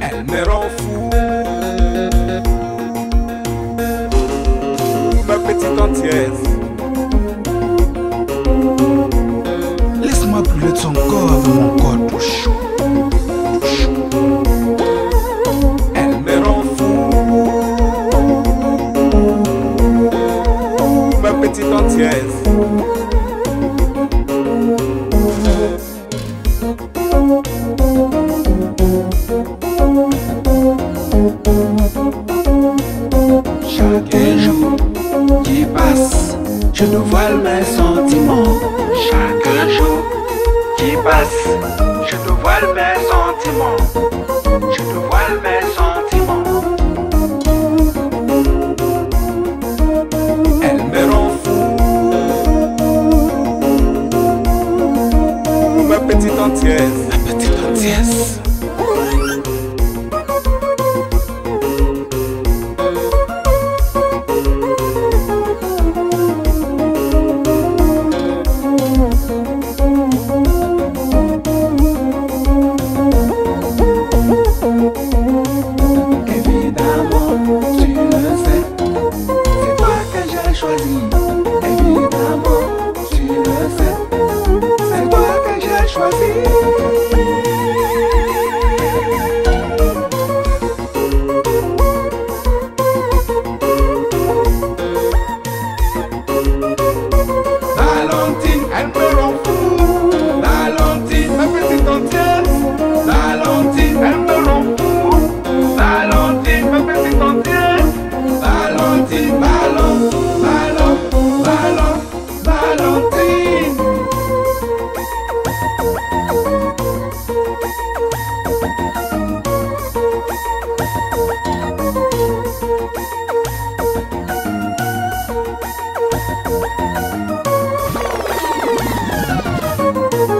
Elle me rend fou, ma petite entière. Laisse-moi brûler de son corps, mon corps pour chou. Je te voile mes sentiments Je te voile mes sentiments Elle me rend fou. Ma petite entière Ma petite entière Charline.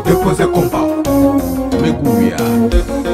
Depois é com pau, mergulha.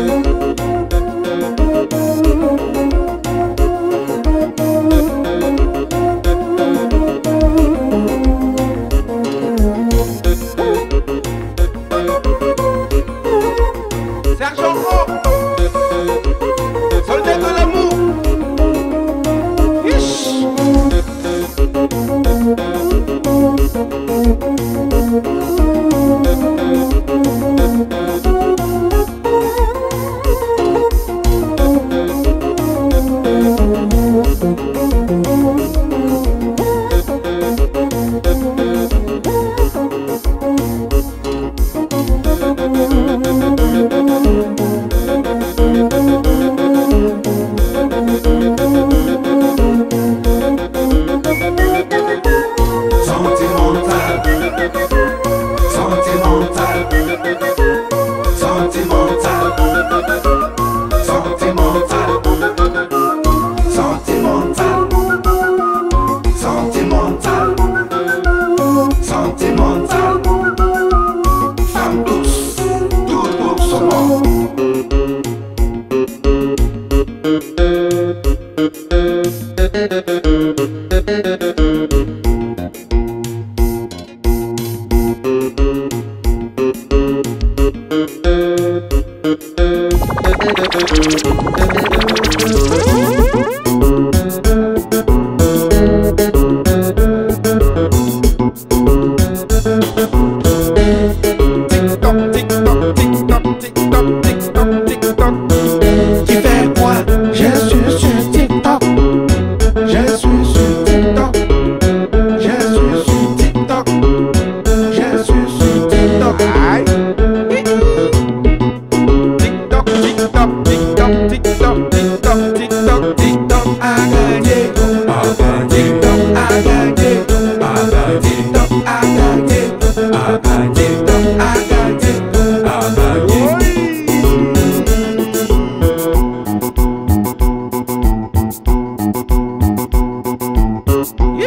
Música